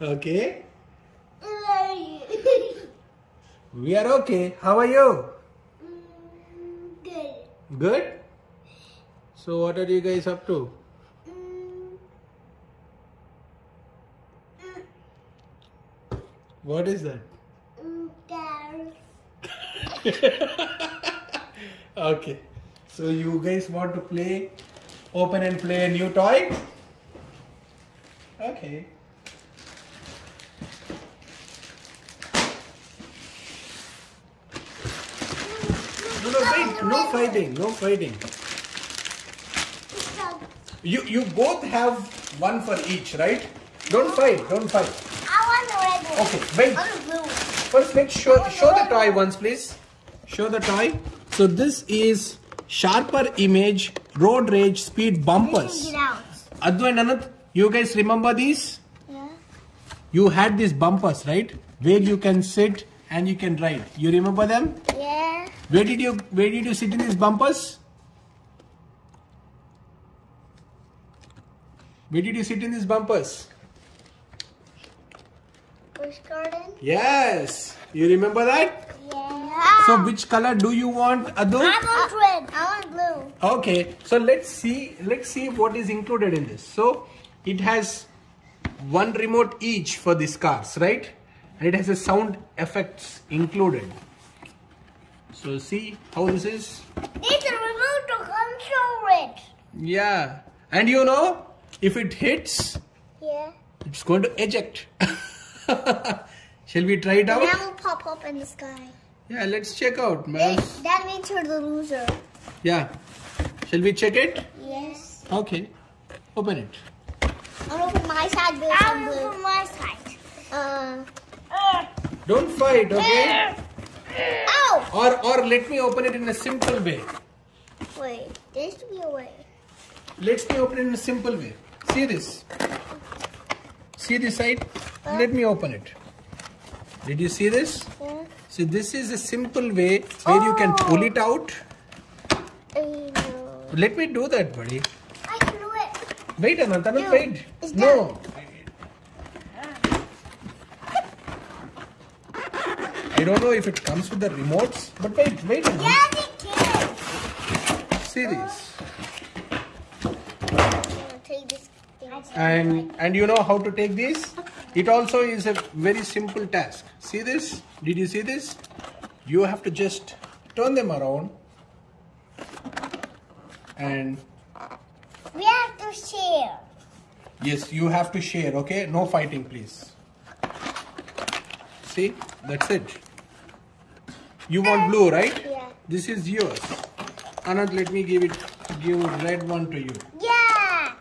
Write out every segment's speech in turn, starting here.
Okay. We are okay. How are you? Good. Good. So what are you guys up to? What is that? Okay. So you guys want to play, open and play a new toy? Okay. Wait. No fighting. No fighting. You you both have one for each, right? Don't fight. Don't fight. I want the red one. Okay, wait. I want the blue one. First, let's show show the toy once, please. Show the toy. So this is sharper image road rage speed bumpers. Adhu and Anant, you guys remember these? Yeah. You had these bumpers, right? Where you can sit and you can ride. You remember them? Yeah. Where did you where did you sit in these bumpers? Where did you sit in these bumpers? Busch garden. Yes. You remember that? Yeah. So which color do you want, Adu? I want red. I want blue. Okay, so let's see let's see what is included in this. So it has one remote each for these cars, right? And it has a sound effects included. So see how this is? Need the remote to control it. Yeah. And you know, if it hits, Yeah. it's going to eject. Shall we try it And out? that will pop up in the sky. Yeah, let's check out. Hey, man. that means you're the loser. Yeah. Shall we check it? Yes. Okay. Open it. I'm gonna open my side. I'm gonna open my side. Uh. Don't fight, okay? Ow! Or or let me open it in a simple way. Wait, there used to be a way. Let me open it in a simple way. See this. See this side? Let me open it. Did you see this? Yeah. See, this is a simple way where you can pull it oh! out. I know. Let me do that, buddy. I can do it. Wait, Anant, Anant, No, wait. No. I don't know if it comes with the remotes, but wait, wait. Yeah, they can. See this. I'm gonna take this thing. and and you know how to take these it also is a very simple task see this did you see this you have to just turn them around and We have to share. yes you have to share okay no fighting please see that's it you want blue right Yeah. this is yours anand let me give it give red one to you Yeah.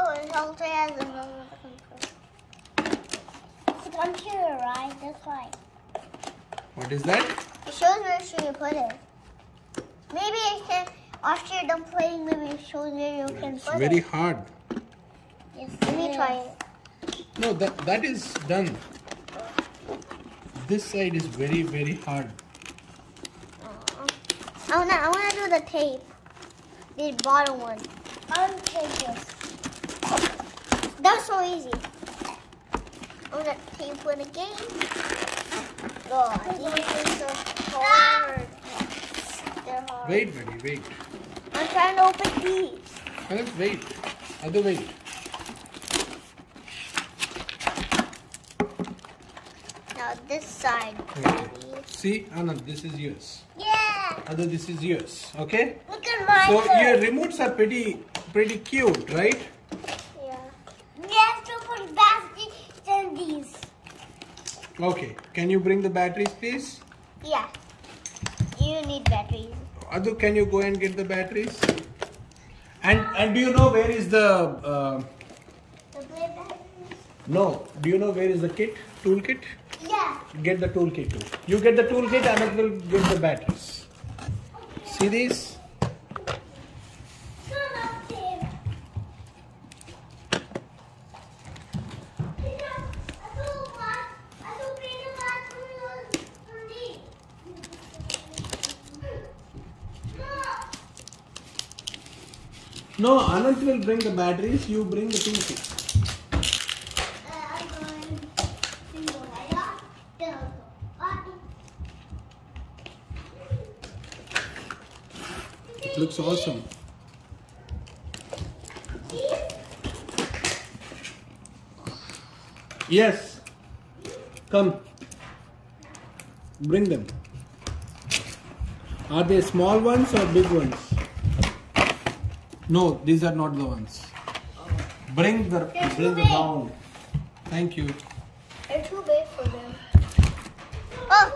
Oh, it also has a remote control. It's a computer, right? That's why. what is that It shows where should you put it. Maybe it can. After you're done playing, maybe it shows where you can it's put very it. Very hard Yes. Let me try it. No, that that is done. This side is very very hard. I wanna, oh, I wanna do the tape. The bottom one. I wanna tape this. That's so easy. I wanna tape one again. God, these things are hard. They're hard. Wait, buddy, wait. I'm trying to open these. Anand, wait. Other wait. Now this side. Okay. See, Anand, this is yours. Yeah. Other, this is yours. Okay. Look at my So your remotes are pretty pretty cute, right? Yeah. We have to put baskets in these. Okay. Can you bring the batteries, please? Yeah. You need batteries. Adu, can you go and get the batteries? And and do you know where is the uh, The blue batteries? no? Do you know where is the kit? Toolkit? Get the toolkit too. You get the toolkit, Anand will get the batteries. See there. No, Anant will bring the batteries, you bring the toolkit. Looks awesome. Yes. Come. Bring them. Are they small ones or big ones? No, these are not the ones. Bring the They're bring the big. round. Thank you. They're too big for them. Oh,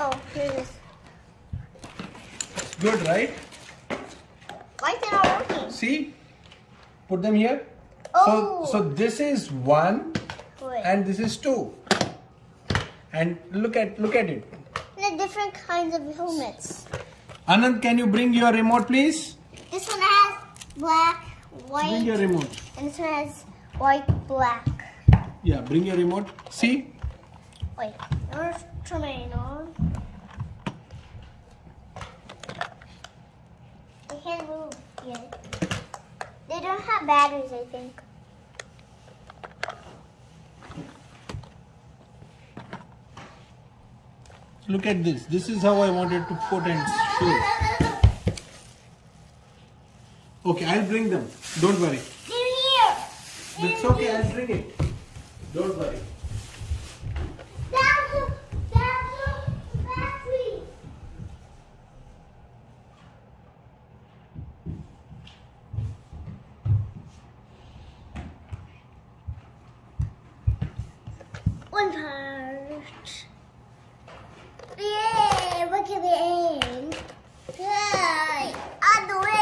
oh, here it is. It's good, right? Why is it not working? See? Put them here. Oh. So so this is one Wait. and this is two. And look at look at it. They're different kinds of helmets. Anand, can you bring your remote, please? This one has black, white. Bring your remote. and this one has white, black. Yeah, bring your remote. See? Wait, there's turning on. Can't move yet. They don't have batteries, I think. Look at this. This is how I wanted to put and show. Okay, I'll bring them. Don't worry. They're here. It's okay, I'll bring it. Don't worry. That's the, that's the battery. One part. Yay! Look at the aim. Yay! On the way.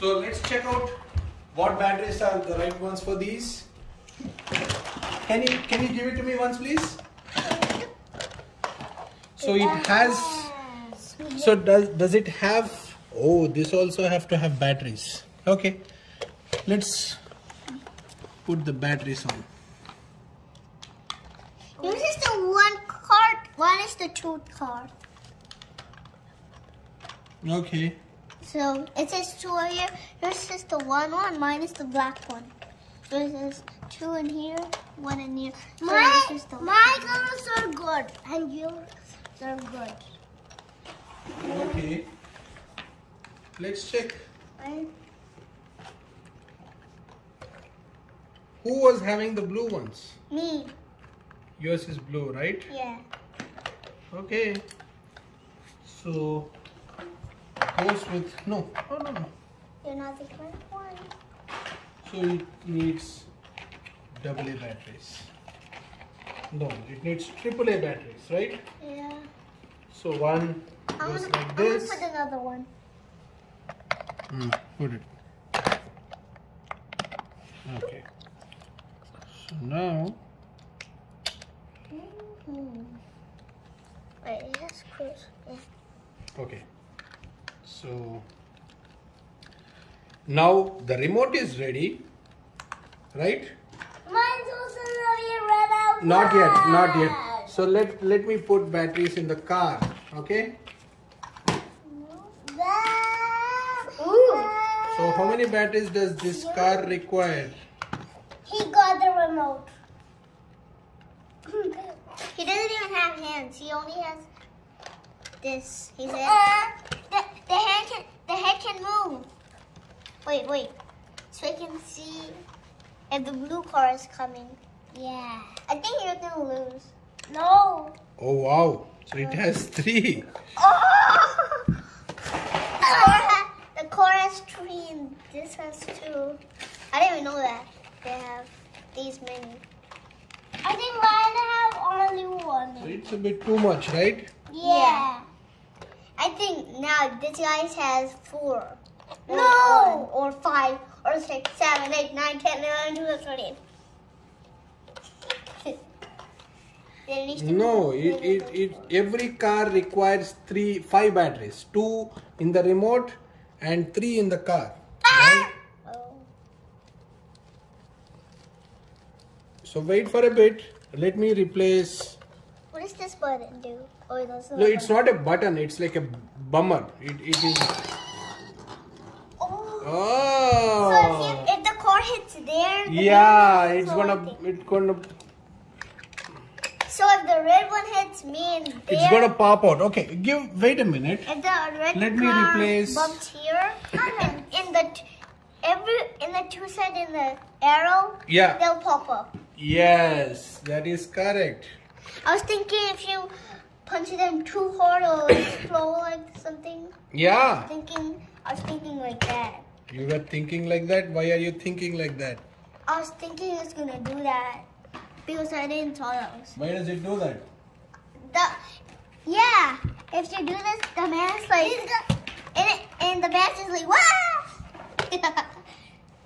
So let's check out what batteries are the right ones for these. Can you can you give it to me once please? So it has so does does it have oh this also have to have batteries. Okay. Let's put the batteries on. This is the one card. One is the two card. Okay. So it says two here. Yours is the one one. Mine is the black one. Yours is two in here, one in here. So My, this my colors are good and yours are good. Okay. Let's check. Right? Who was having the blue ones? Me. Yours is blue, right? Yeah. Okay. So goes with no, Oh, no, no. You're not the correct one. So it needs double A batteries. No, it needs triple A batteries, right? Yeah. So one I'm goes gonna, like I'm gonna put another one. Hmm, put it. Okay. So now Hmm. Wait, it has screws. Yeah. Okay. So now the remote is ready, right? Mine's also ready red out. Not yet, not yet. So let let me put batteries in the car, okay? Ooh. So how many batteries does this car require? He got the remote. He doesn't even have hands. He only has this. He said Uh, the, the hand can the head can move. Wait, wait. So I can see if the blue car is coming. yeah. I think you're gonna lose. No. Oh wow! So it has three. Oh! the, car ha- the car has three and this has two. I didn't even know that they have these many. I think mine have only So one. it's a bit too much, right? Yeah. I think now this guy's has four. Or No. Or five, or six, seven, eight, nine, ten, eleven, twelve, thirteen. There needs to be- No, it, it, it every car requires three five batteries. Two in the remote and three in the car. Right? Oh. So wait for a bit. Let me replace What does this button do? Oh, that's the No, it's not a button, it's like a bummer. It, it is Oh. So if, you, if the car hits there, the Yeah, it's gonna it's gonna So if the red one hits me and there, It's gonna pop out. Okay, give. Wait a minute. if the red Let me replace- bumps here, in, in the every in the two side in the arrow, Yeah. they'll pop up. Yes, that is correct. I was thinking if you punch them too hard, it'll explode like something. Yeah, I was Thinking, I was thinking like that. You were thinking like that. Why are you thinking like that? I was thinking it's gonna do that because I didn't saw those. Why does it do that? The yeah, if you do this, the man's like, and, it, and the man's is like, wow.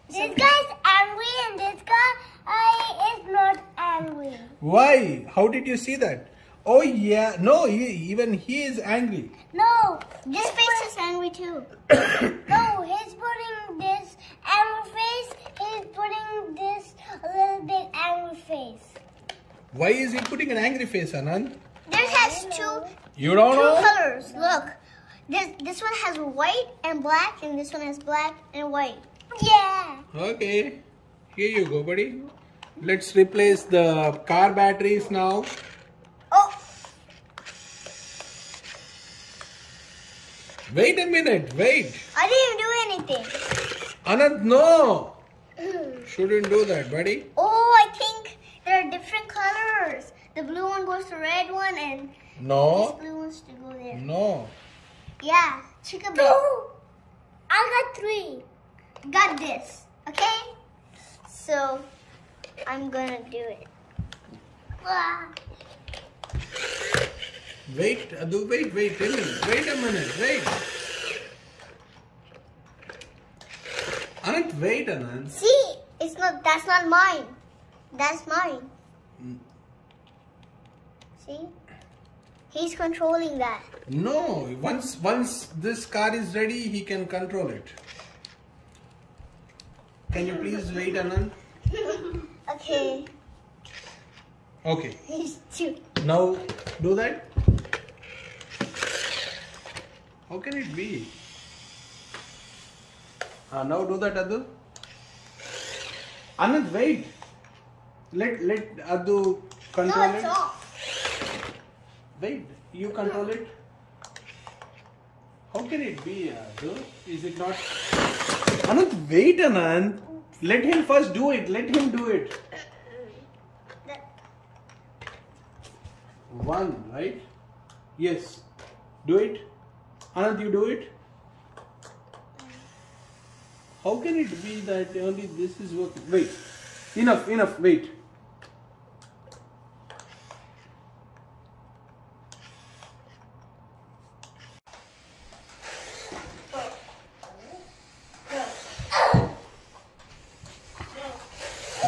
This guy's angry and this guy uh, is not angry. Why? How did you see that? Oh yeah, no, he, even he is angry. No, This face is angry too. no, he's putting this angry face. He's putting this a little bit angry face. Why is he putting an angry face, Anand? This has two You don't two know? colors. Look, this this one has white and black, and this one has black and white. Yeah. Okay, here you go, buddy. Let's replace the car batteries now. Oh, Wait a minute, wait. I didn't do anything. Anand, no. Shouldn't do that, buddy. Oh, I think there are different colors. The blue one goes to red one, and this No, blue one's to go there. no. Yeah, chicken. Two. I got three. Got this, okay? So, I'm gonna do it. Ah. Wait, Adu, wait, wait, tell me. Wait a minute, wait. Anand, wait, Anand. See, it's not. That's not mine. That's mine. Mm. See, he's controlling that. No, once once this car is ready, he can control it. Can you please wait, Anand? Okay, Okay. he's too. Now do that. How can it be? Uh, now do that, Adu. Anand, wait. Let let Adu control No, it's it. off. Wait, you control it. How can it be, Adu? Is it not? Anand, wait, Anand. Let him first do it. Let him do it. One, right? Yes. Do it. Anand, you do it. How can it be that only this is working? Wait. Enough, enough, wait.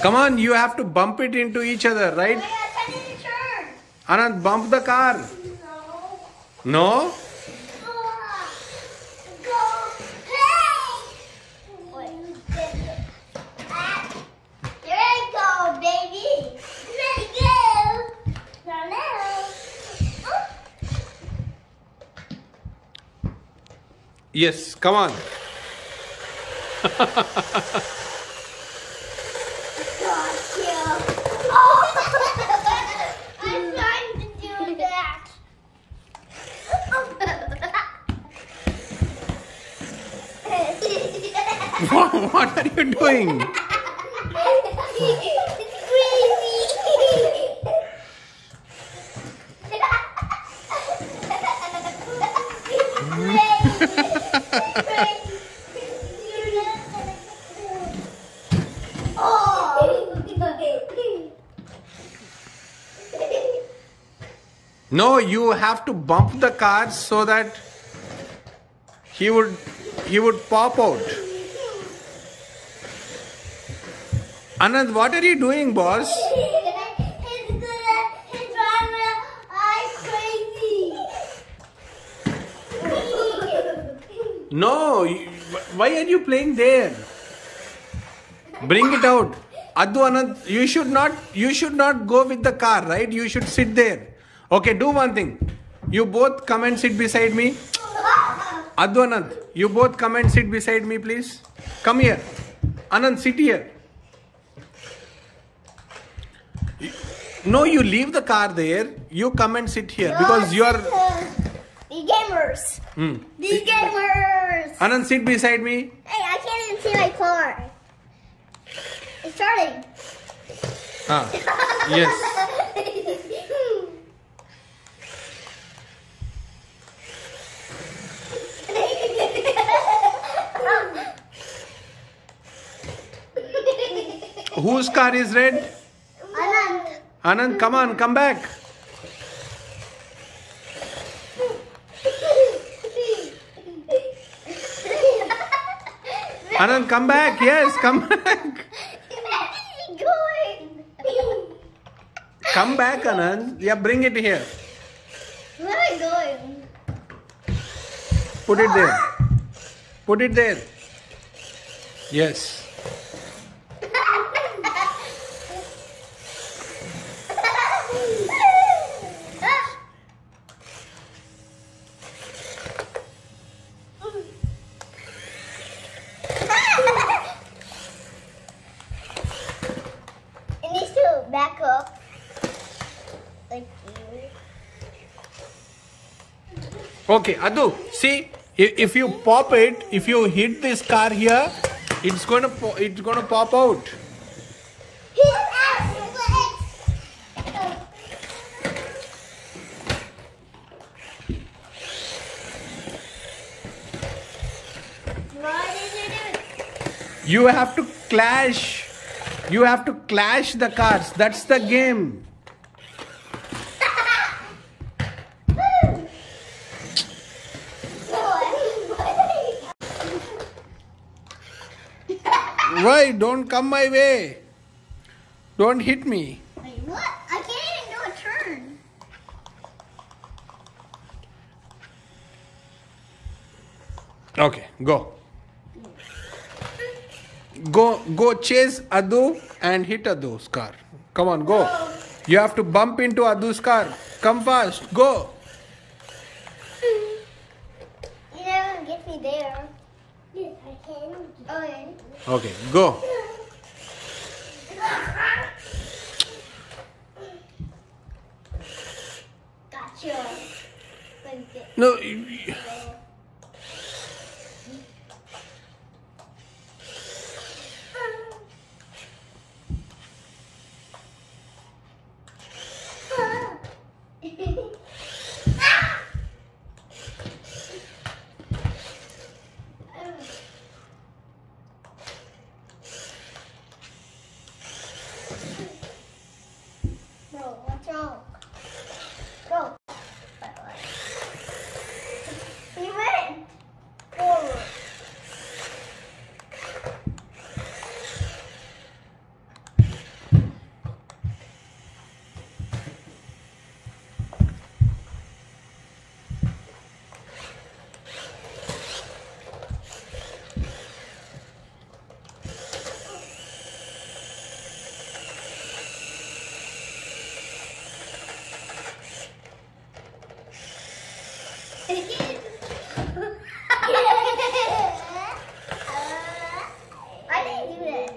Come on, you have to bump it into each other, right? Wait, I didn't turn. Anand, bump the car. No? There you go, baby. Yes, come on. I'm trying to do that. what are you doing? No, you have to bump the car so that he would he would pop out. Anand, what are you doing, boss? No, why are you playing there? Bring it out. Adu Anand, you should not you should not go with the car, right? You should sit there. Okay, do one thing. You both come and sit beside me. Adu Anand, you both come and sit beside me, please. Come here. Anand, sit here. No, you leave the car there. You come and sit here because you are. The gamers. Hmm. The gamers. Anand, sit beside me. Hey, I can't even see my car. It's starting. Ah, yes. Whose car is red? Anand. Anand, come on, come back. Anand, come back. Yes, come back. going? Come back, Anand. Yeah, bring it here. Where am I going? Put it there. Put it there. Yes. It needs to back up. Like you. Okay, Adu, see, if, you pop it, if you hit this car here, it's gonna po- it's gonna pop out. You have to clash. You have to clash the cars. That's the game. Why? Don't come my way. Don't hit me. Wait, what? I can't even do a turn. Okay, go. Go go chase Adu and hit Adu's car. Come on, go. You have to bump into Adu's car. Come fast, go. You never get me there. Yes, I can. Okay. Oh, Okay, go. Gotcha. No, y- y- Bro, what's wrong? Go. He went forward. I didn't do that.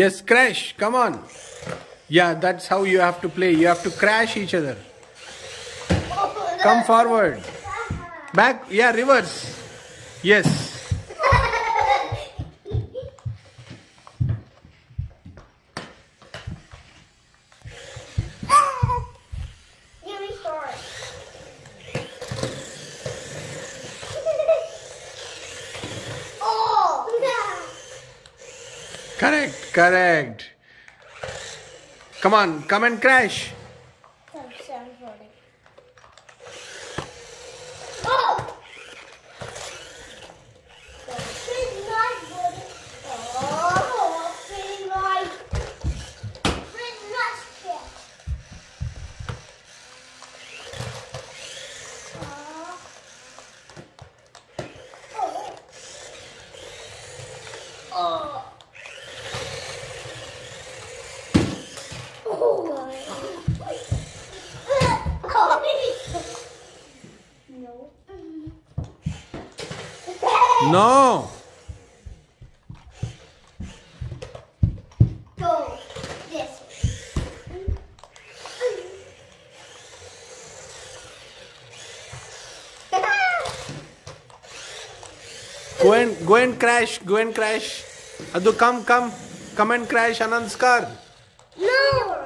Yes, crash. Come on. Yeah, that's how you have to play. You have to crash each other. Come forward. Back. Yeah, reverse. Yes. You restart. oh! Correct. Correct. Come on. Come and crash. That sounds funny. Oh! Pretty nice, buddy. Oh, pretty nice. Pretty nice, kid. Oh. Oh. Oh. No. No. Go. Go and go and crash. Go and crash. Adu, come, come, come and crash Anand's car. No.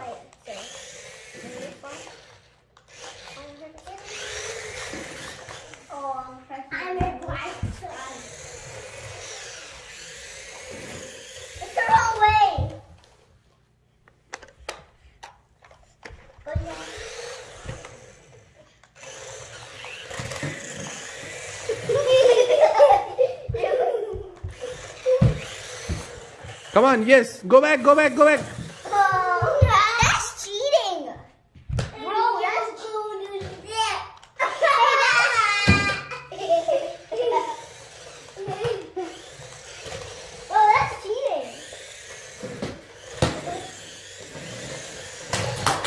Oh, I'm a black son. Throw away. Good luck. Come on, yes. Go back, go back, go back. Oh, that's cheating. Bro, let's go do oh, that's cheating.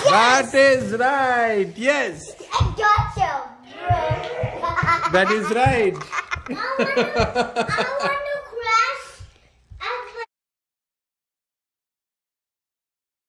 That is right. Yes, I got you, bro. that is right.